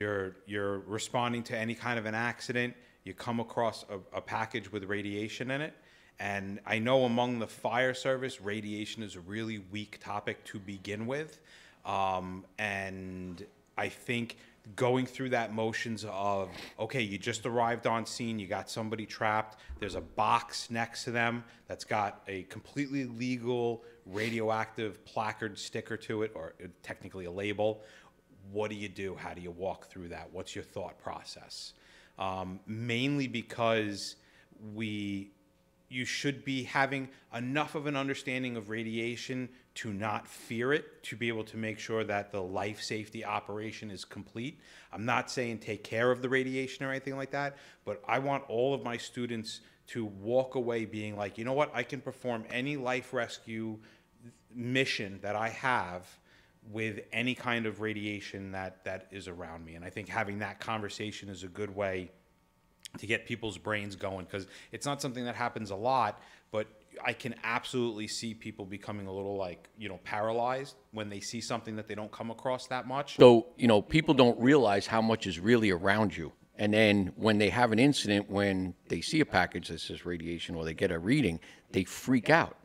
you're you're responding to any kind of an accident. You come across a, a package with radiation in it, and I know among the fire service, radiation is a really weak topic to begin with, um, and I think going through that motions of okay you just arrived on scene you got somebody trapped there's a box next to them that's got a completely legal radioactive placard sticker to it or uh, technically a label what do you do? How do you walk through that? What's your thought process? Um, mainly because we you should be having enough of an understanding of radiation to not fear it, to be able to make sure that the life safety operation is complete. I'm not saying take care of the radiation or anything like that, but I want all of my students to walk away being like, you know what, I can perform any life rescue mission that I have with any kind of radiation that, that is around me. And I think having that conversation is a good way to get people's brains going because it's not something that happens a lot, but I can absolutely see people becoming a little like, you know, paralyzed when they see something that they don't come across that much. So, you know, people don't realize how much is really around you. And then when they have an incident, when they see a package that says radiation or they get a reading, they freak out.